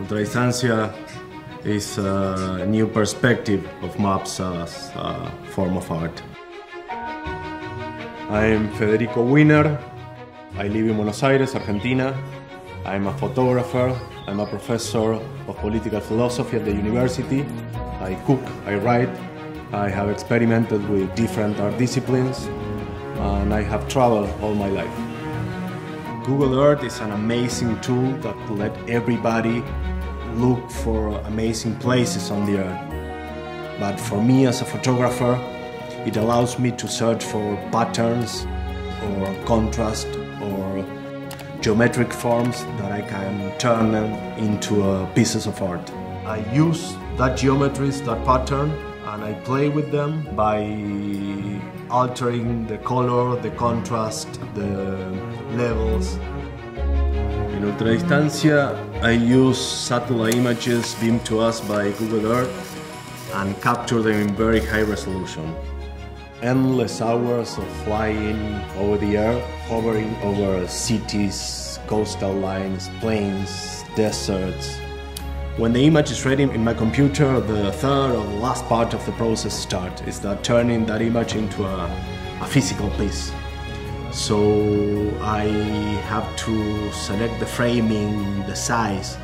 Ultradistancia is a new perspective of maps as a form of art. I'm Federico Wiener. I live in Buenos Aires, Argentina. I'm a photographer. I'm a professor of political philosophy at the university. I cook, I write. I have experimented with different art disciplines and I have traveled all my life. Google Earth is an amazing tool that let everybody look for amazing places on the earth. But for me as a photographer, it allows me to search for patterns or contrast or geometric forms that I can turn into pieces of art. I use that geometries, that pattern, and I play with them by altering the color, the contrast, the levels. In ultradistancia, I use satellite images beamed to us by Google Earth and capture them in very high resolution. Endless hours of flying over the air, hovering over cities, coastal lines, plains, deserts. When the image is ready in my computer, the third or the last part of the process starts. Is that turning that image into a, a physical piece. So I have to select the framing, the size.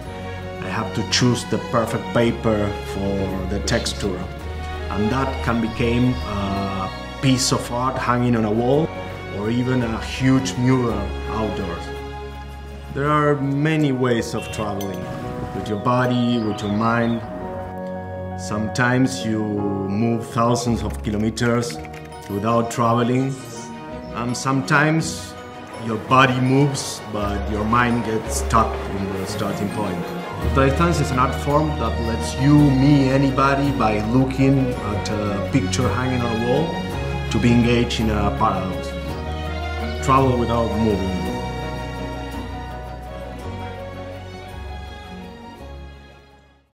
I have to choose the perfect paper for the texture. And that can become a piece of art hanging on a wall or even a huge mural outdoors. There are many ways of traveling with your body, with your mind. Sometimes you move thousands of kilometers without traveling and sometimes your body moves, but your mind gets stuck in the starting point. Ultradistancia is an art form that lets you, me, anybody, by looking at a picture hanging on a wall, to be engaged in a paradox. Travel without moving.